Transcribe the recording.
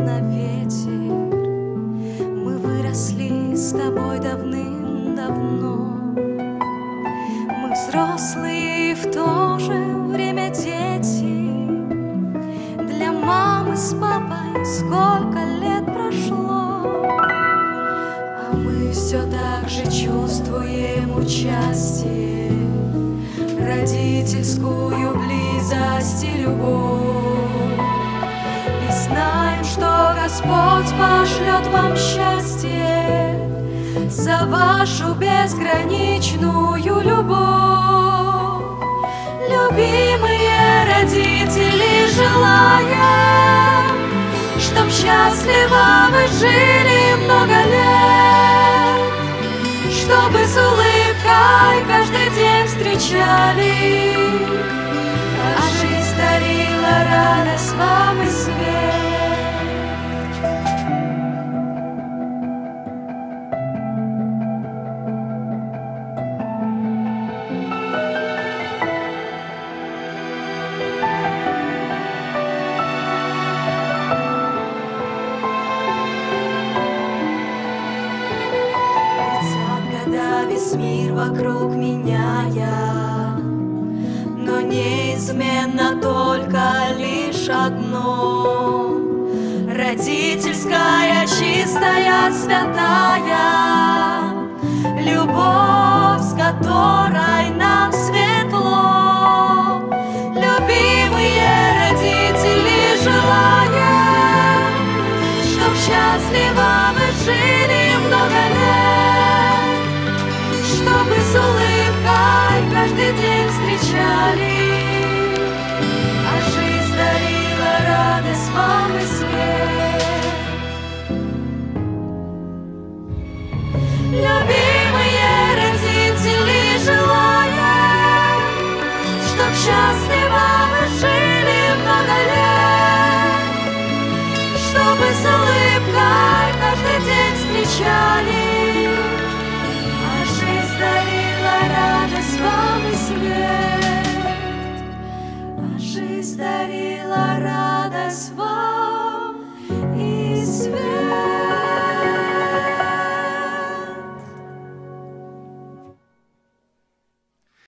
на ветер. Мы выросли с тобой давным-давно. Мы взрослые и в то же время дети. Для мамы с папой сколько лет прошло, а мы все так же чувствуем участие, родительскую близость и любовь. Господь пошлет вам счастье за вашу безграничную любовь. Любимые родители, желаем, чтоб счастливо вы жили много лет, чтобы с улыбкой каждый день встречали, весь мир вокруг меня, я, но неизменно только лишь одно. Родительская, чистая, святая, любовь, с которой Любимые родители, желаем, чтоб счастливо вы жили много лет, чтобы с улыбкой каждый день встречали, а жизнь дарила радость вам и свет, а жизнь дарила радость вам и свет.